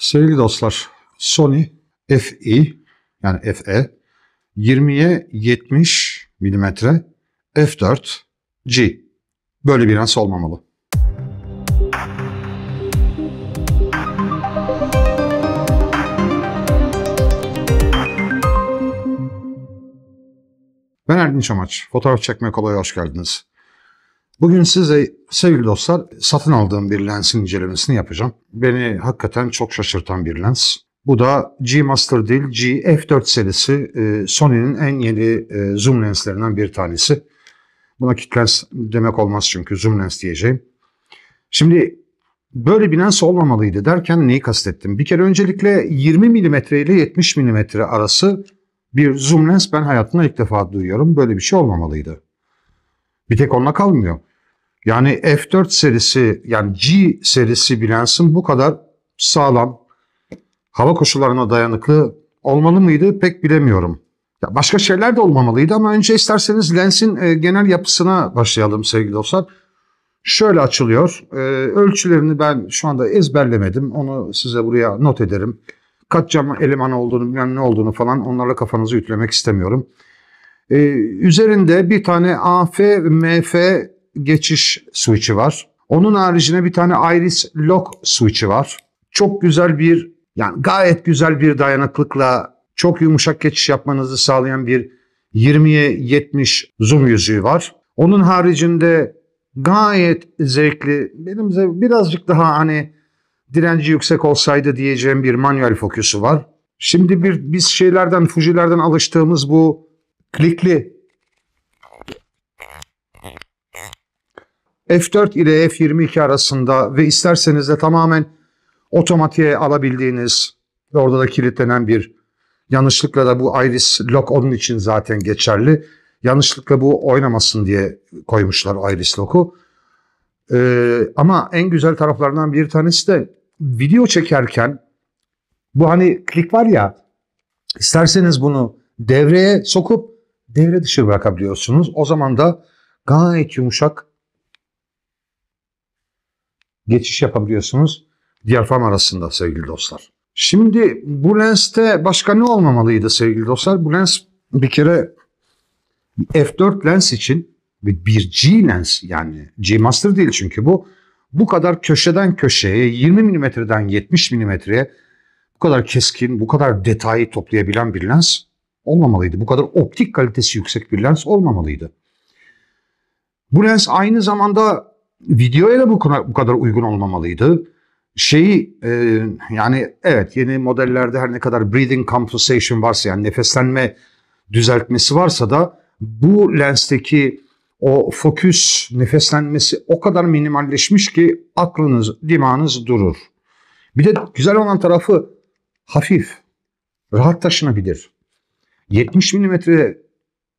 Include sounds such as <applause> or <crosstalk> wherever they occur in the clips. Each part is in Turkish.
Sevgili dostlar, Sony FE yani FE 20'ye 70 mm f4 G. Böyle bir lens olmamalı. Ben Ergin Çamaç. Fotoğraf çekme kolay hoş geldiniz. Bugün size sevgili dostlar satın aldığım bir lensin incelemesini yapacağım. Beni hakikaten çok şaşırtan bir lens. Bu da G Master değil G F4 serisi e, Sony'nin en yeni e, zoom lenslerinden bir tanesi. Buna kit lens demek olmaz çünkü zoom lens diyeceğim. Şimdi böyle bir lens olmamalıydı derken neyi kastettim? Bir kere öncelikle 20 mm ile 70 mm arası bir zoom lens ben hayatımda ilk defa duyuyorum. Böyle bir şey olmamalıydı. Bir tek onunla kalmıyor. Yani F4 serisi yani G serisi lensin bu kadar sağlam, hava koşullarına dayanıklı olmalı mıydı pek bilemiyorum. Ya başka şeyler de olmamalıydı ama önce isterseniz lensin e, genel yapısına başlayalım sevgili dostlar. Şöyle açılıyor. E, ölçülerini ben şu anda ezberlemedim. Onu size buraya not ederim. Kaç cam eleman olduğunu, bilmem ne olduğunu falan onlarla kafanızı ütlemek istemiyorum. E, üzerinde bir tane AF, MF geçiş switch'i var. Onun haricinde bir tane Iris Lock switch'i var. Çok güzel bir yani gayet güzel bir dayanıklıkla çok yumuşak geçiş yapmanızı sağlayan bir 20'ye 70 zoom yüzüğü var. Onun haricinde gayet zevkli, benim birazcık daha hani direnci yüksek olsaydı diyeceğim bir manuel fokusu var. Şimdi bir biz şeylerden, Fuji'lerden alıştığımız bu klikli F4 ile F22 arasında ve isterseniz de tamamen otomatiğe alabildiğiniz ve orada da kilitlenen bir yanlışlıkla da bu iris lock onun için zaten geçerli. Yanlışlıkla bu oynamasın diye koymuşlar iris lock'u. Ee, ama en güzel taraflarından bir tanesi de video çekerken bu hani klik var ya isterseniz bunu devreye sokup devre dışı bırakabiliyorsunuz. O zaman da gayet yumuşak geçiş yapabiliyorsunuz diyafram arasında sevgili dostlar. Şimdi bu lenste başka ne olmamalıydı sevgili dostlar? Bu lens bir kere f4 lens için bir G lens yani G Master değil çünkü bu bu kadar köşeden köşeye 20 milimetreden 70 milimetreye bu kadar keskin, bu kadar detayı toplayabilen bir lens olmamalıydı. Bu kadar optik kalitesi yüksek bir lens olmamalıydı. Bu lens aynı zamanda videoya da bu bu kadar uygun olmamalıydı. Şeyi e, yani evet yeni modellerde her ne kadar breathing compensation varsa yani nefeslenme düzeltmesi varsa da bu lensteki o fokus nefeslenmesi o kadar minimalleşmiş ki aklınız, dimağınız durur. Bir de güzel olan tarafı hafif, rahat taşınabilir. 70 milimetre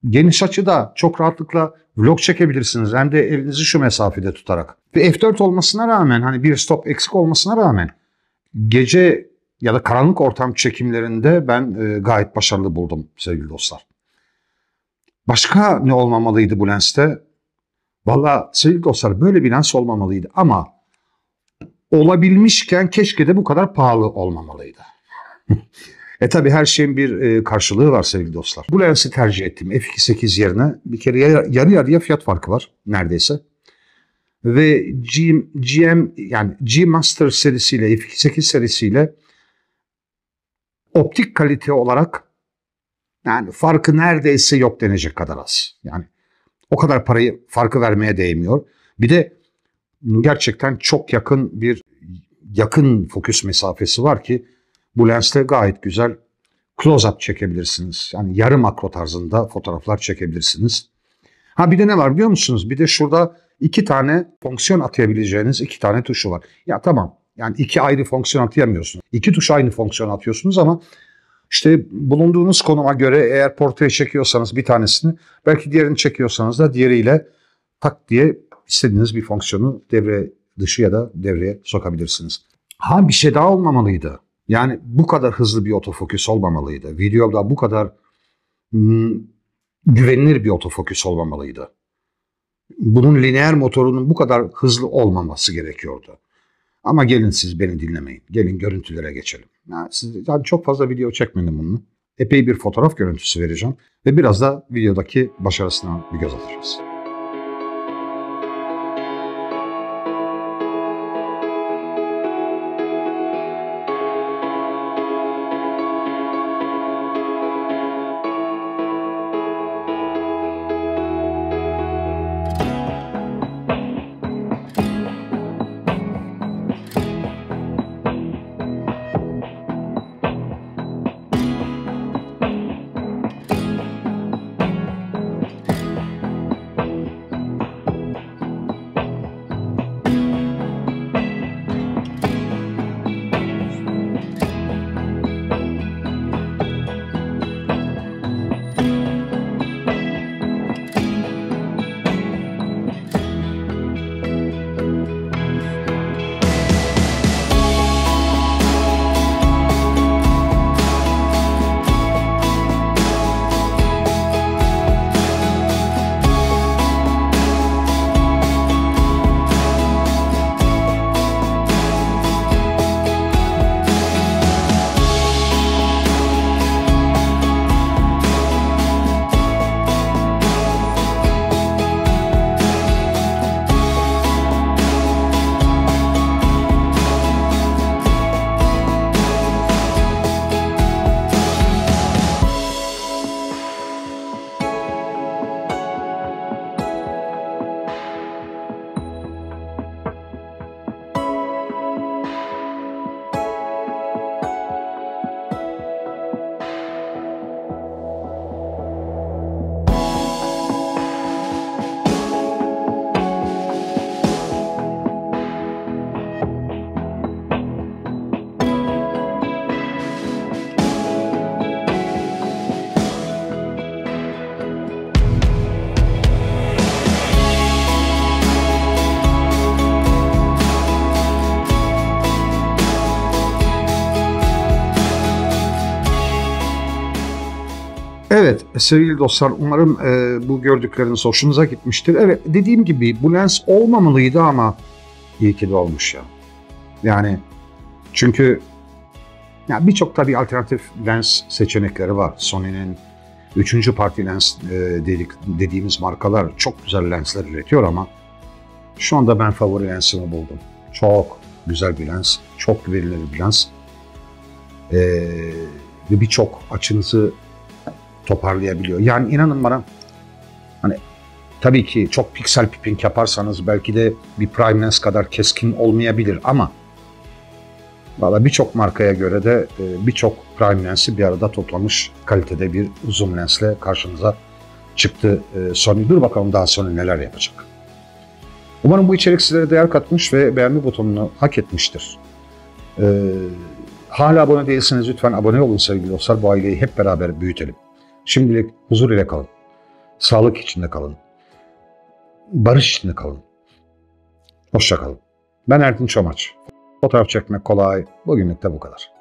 geniş açıda çok rahatlıkla vlog çekebilirsiniz. Hem de elinizi şu mesafede tutarak. Ve F4 olmasına rağmen hani bir stop eksik olmasına rağmen gece ya da karanlık ortam çekimlerinde ben e, gayet başarılı buldum sevgili dostlar. Başka ne olmamalıydı bu lenste? Valla sevgili dostlar böyle bir lens olmamalıydı ama olabilmişken keşke de bu kadar pahalı olmamalıydı. <laughs> e tabi her şeyin bir e, karşılığı var sevgili dostlar. Bu lensi tercih ettim f2.8 yerine. Bir kere yarı yarıya fiyat farkı var neredeyse. Ve G, GM yani G Master serisiyle f2.8 serisiyle optik kalite olarak yani farkı neredeyse yok denecek kadar az. Yani o kadar parayı farkı vermeye değmiyor. Bir de gerçekten çok yakın bir yakın fokus mesafesi var ki bu lensle gayet güzel close-up çekebilirsiniz. Yani yarı makro tarzında fotoğraflar çekebilirsiniz. Ha bir de ne var biliyor musunuz? Bir de şurada iki tane fonksiyon atayabileceğiniz iki tane tuşu var. Ya tamam yani iki ayrı fonksiyon atayamıyorsunuz. İki tuş aynı fonksiyon atıyorsunuz ama işte bulunduğunuz konuma göre eğer portre çekiyorsanız bir tanesini belki diğerini çekiyorsanız da diğeriyle tak diye istediğiniz bir fonksiyonu devre dışı ya da devreye sokabilirsiniz. Ha bir şey daha olmamalıydı. Yani bu kadar hızlı bir otofokus olmamalıydı. Videoda bu kadar hmm, güvenilir bir otofokus olmamalıydı. Bunun lineer motorunun bu kadar hızlı olmaması gerekiyordu. Ama gelin siz beni dinlemeyin. Gelin görüntülere geçelim. Yani siz, yani çok fazla video çekmedim bununla. Epey bir fotoğraf görüntüsü vereceğim. Ve biraz da videodaki başarısına bir göz atacağız. Evet sevgili dostlar umarım e, bu gördükleriniz hoşunuza gitmiştir. Evet dediğim gibi bu lens olmamalıydı ama iyi ki de olmuş ya. Yani çünkü ya birçok tabii alternatif lens seçenekleri var. Sony'nin üçüncü parti lens e, dedik, dediğimiz markalar çok güzel lensler üretiyor ama şu anda ben favori lensimi buldum. Çok güzel bir lens, çok güvenilir bir lens. Ee, ve birçok açınızı toparlayabiliyor. Yani inanın bana hani tabii ki çok piksel pipping yaparsanız belki de bir prime lens kadar keskin olmayabilir ama valla birçok markaya göre de e, birçok prime lensi bir arada toplamış kalitede bir zoom lensle karşınıza çıktı e, Sony. Dur bakalım daha Sony neler yapacak. Umarım bu içerik sizlere değer katmış ve beğenme butonunu hak etmiştir. Ee, hala abone değilseniz lütfen abone olun sevgili dostlar. Bu aileyi hep beraber büyütelim. Şimdilik huzur ile kalın. Sağlık içinde kalın. Barış içinde kalın. Hoşça kalın. Ben Ertin Çomaç. Fotoğraf çekmek kolay. Bugünlük de bu kadar.